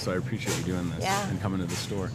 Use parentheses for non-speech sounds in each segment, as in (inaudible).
so I appreciate you doing this Yeah. and coming to the store.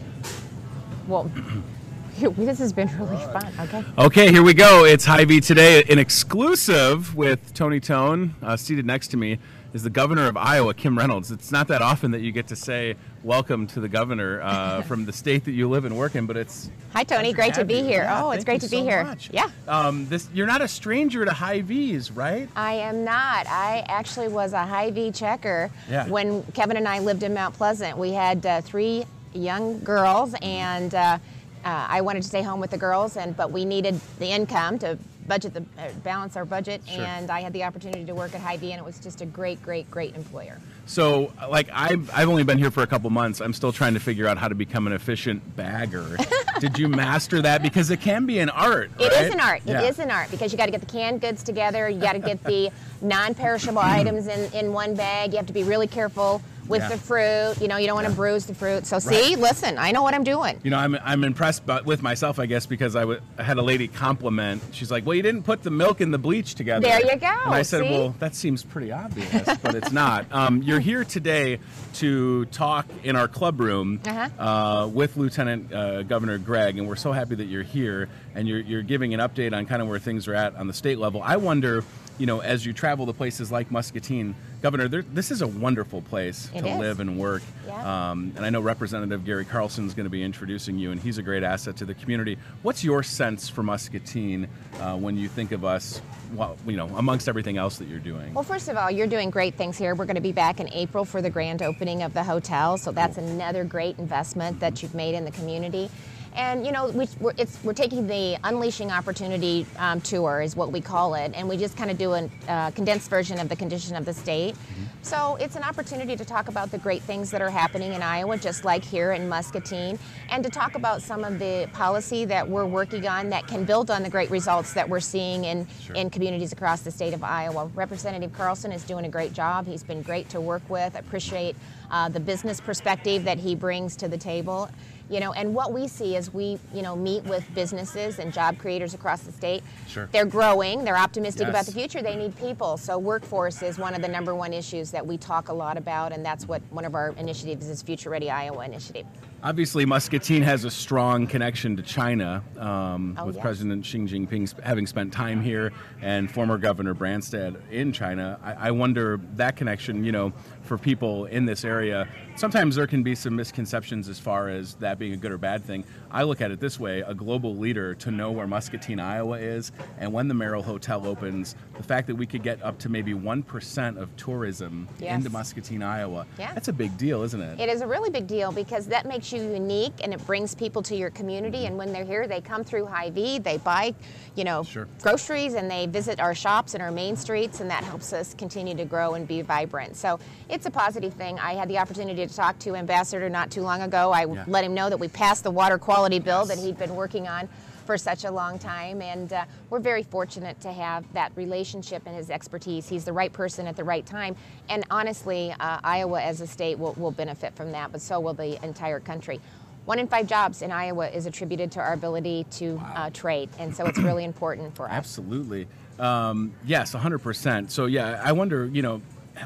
Well, (clears throat) this has been really fun. Okay. Okay, here we go. It's Hy-Vee today, an exclusive with Tony Tone. Uh, seated next to me is the governor of Iowa, Kim Reynolds. It's not that often that you get to say welcome to the governor uh, (laughs) from the state that you live and work in, but it's Hi, Tony. Great to be here. Yeah, oh, it's great to be so here. Much. Yeah, um, this you're not a stranger to Hy-Vee's, right? I am not. I actually was a high V checker Yeah. when Kevin and I lived in Mount Pleasant. We had uh, three young girls, and uh, uh, I wanted to stay home with the girls, and but we needed the income to budget the uh, balance our budget, Sure. and I had the opportunity to work at Hy-Vee, and it was just a great, great, great employer. So, like, I've, I've only been here for a couple months. I'm still trying to figure out how to become an efficient bagger. (laughs) Did you master that? Because it can be an art. It right? is an art. Yeah. It is an art because you got to get the canned goods together. You got to get the (laughs) non-perishable items in, in one bag. You have to be really careful with Yeah. the fruit. You know, you don't want to Yeah. bruise the fruit. So see, listen, I know what I'm doing. You know, I'm, I'm impressed by, with myself, I guess, because I, w- I had a lady compliment. She's like, "Well, you didn't put the milk and the bleach together." There you go, And I said, see? "Well, that seems pretty obvious, but it's not." (laughs) Um, you're here today to talk in our club room Uh-huh. uh, with Lieutenant uh, Governor Gregg, and we're so happy that you're here and you're, you're giving an update on kind of where things are at on the state level. I wonder, you know, as you travel to places like Muscatine, Governor, there, this is a wonderful place It to is. live and work. Yeah. Um, and I know Representative Gary Carlson is going to be introducing you, and he's a great asset to the community. What's your sense for Muscatine uh, when you think of us, well, you know, amongst everything else that you're doing? Well, first of all, you're doing great things here. We're going to be back in April for the grand opening of the hotel, so that's another great investment that you've made in the community. And you know, we, we're, it's, we're taking the Unleashing Opportunity um, tour, is what we call it, and we just kind of do a uh, condensed version of the condition of the state. So it's an opportunity to talk about the great things that are happening in Iowa, just like here in Muscatine, and to talk about some of the policy that we're working on that can build on the great results that we're seeing in, Sure. in communities across the state of Iowa. Representative Carlson is doing a great job. He's been great to work with. Appreciate uh, the business perspective that he brings to the table. You know, and what we see is we, you know, meet with businesses and job creators across the state, Sure. they're growing. They're optimistic about the future. They need people. So workforce is one of the number one issues that we talk a lot about, and that's what one of our initiatives is Future Ready Iowa initiative. Obviously, Muscatine has a strong connection to China, um, Oh, with yes. President Xi Jinping having spent time here and former Governor Branstad in China. I, I wonder that connection, you know, for people in this area, sometimes there can be some misconceptions as far as that being a good or bad thing. I look at it this way a global leader to know where Muscatine, Iowa is, and when the Merrill Hotel opens, the fact that we could get up to maybe 1% of tourism Yes. into Muscatine, Iowa, Yeah. that's a big deal, isn't it? It is a really big deal because that makes you unique and it brings people to your community. And when they're here, they come through Hy-Vee, they buy, you know, Sure. groceries, and they visit our shops and our main streets, and that helps us continue to grow and be vibrant. So it's a positive thing. I had the opportunity to talk to Ambassador not too long ago. I Yeah. let him know that we passed the water quality bill that he'd been working on for such a long time, and uh, we're very fortunate to have that relationship and his expertise. He's the right person at the right time, and honestly, uh, Iowa as a state will, will benefit from that, but so will the entire country. One in five jobs in Iowa is attributed to our ability to uh, trade, and so it's really important for us. Absolutely. Um, yes, 100%. So, yeah, I wonder, you know,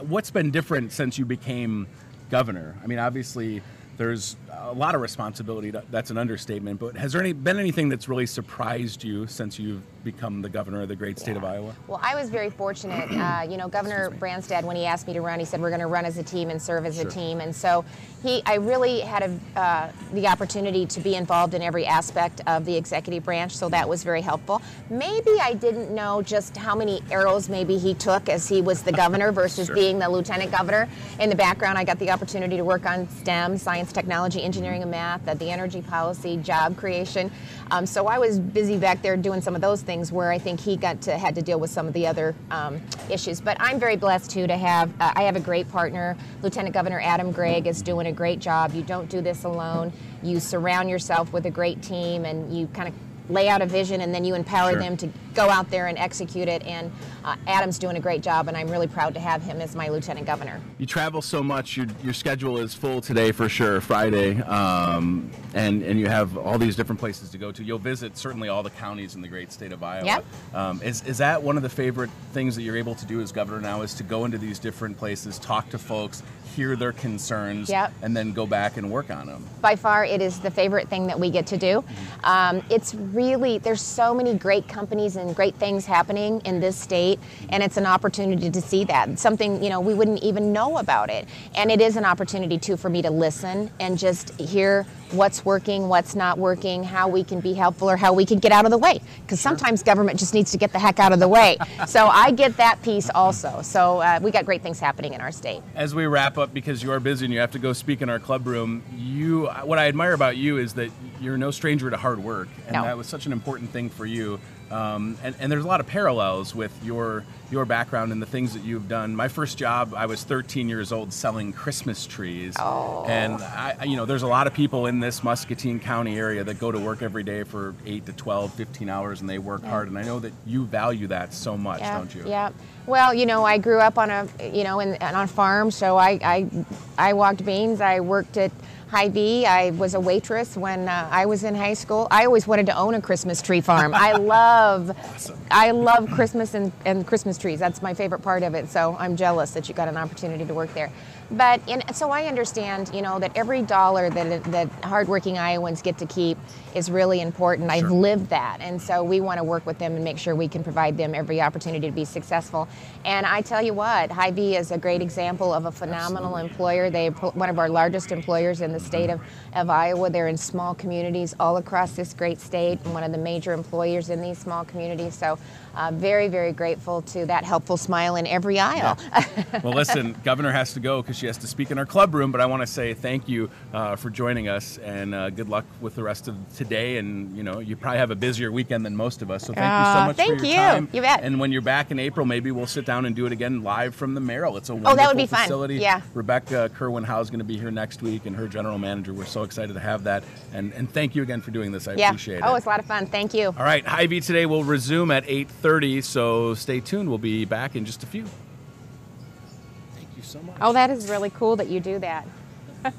what's been different since you became governor? I mean, obviously, there's a lot of responsibility. That- That's an understatement. But has there any, been anything that's really surprised you since you've become the governor of the great state of Iowa? Well, I was very fortunate. Uh, you know, (clears throat) Governor Branstad, when he asked me to run, he said we're going to run as a team and serve as Sure. a team. And so he, I really had a, uh, the opportunity to be involved in every aspect of the executive branch. So that was very helpful. Maybe I didn't know just how many arrows maybe he took as he was the (laughs) governor versus Sure. being the lieutenant governor. In the background, I got the opportunity to work on STEM, science, technology, engineering, and math, the energy policy, job creation. Um, so I was busy back there doing some of those things where I think he got to had to deal with some of the other um, issues. But I'm very blessed too to have. Uh, I have a great partner. Lieutenant Governor Adam Gregg is doing a great job. You don't do this alone. You surround yourself with a great team, and you kind of lay out a vision, and then you empower Sure. them to go out there and execute it. And uh, Adam's doing a great job, and I'm really proud to have him as my lieutenant governor. You travel so much. Your, your schedule is full today for sure, Friday, um, and and you have all these different places to go to. You'll visit certainly all the counties in the great state of Iowa. Yep. Um, is is that one of the favorite things that you're able to do as governor now? Is to go into these different places, talk to folks, hear their concerns, Yep. and then go back and work on them. by far it is the favorite thing that we get to do um, it's really there's so many great companies and great things happening in this state and it's an opportunity to see that. Something you know we wouldn't even know about it. And it is an opportunity too for me to listen and just hear what's working what's not working how we can be helpful or how we can get out of the way because sometimes government just needs to get the heck out of the way (laughs) so i get that piece also so uh, we got great things happening in our state As we wrap up, because you are busy and you have to go speak in our club room, you what I admire about you is that you're no stranger to hard work, and No. that was such an important thing for you. Um, and, and there's a lot of parallels with your your background and the things that you've done. My first job, I was 13 years old selling Christmas trees, Oh. and I- you know, there's a lot of people in this Muscatine County area that go to work every day for eight to 12, 15 hours, and they work hard. And I know that you value that so much, yeah, don't you? Yeah. Well, you know, I grew up on a, you know, in, on a farm, so I, I, I walked beans. I worked at Hy-Vee. I was a waitress when uh, I was in high school. I always wanted to own a Christmas tree farm. I (laughs) love, I love Christmas and, and Christmas trees. That's my favorite part of it. So I'm jealous that you got an opportunity to work there. But in, so I understand, you know, that every dollar that that hardworking Iowans get to keep is really important. I've lived that, and so we want to work with them and make sure we can provide them every opportunity to be successful. And I tell you what, Hy-Vee is a great example of a phenomenal employer. They're one of our largest employers in the state of, of Iowa. They're in small communities all across this great state, and one of the major employers in these small communities. So, uh, very, very grateful to that helpful smile in every aisle. (laughs) well, listen, Governor has to go because she has to speak in our club room. But I want to say thank you uh, for joining us, and uh, good luck with the rest of today. And you know, you probably have a busier weekend than most of us. So thank you so much thank for your you. time. You bet. And when you're back in April, maybe we'll sit down and do it again live from the Merrill. It's a wonderful Oh, that would be fun. facility. Yeah. Rebecca Kerwin Howe is going to be here next week, and her general manager. We're so excited to have that. And and thank you again for doing this. I yeah. appreciate it. oh, it's a lot of fun. Thank you. All right, Hy-Vee today will resume at 8:30. So stay tuned. We'll be back in just a few. You so much. Oh, that is really cool that you do that. (laughs)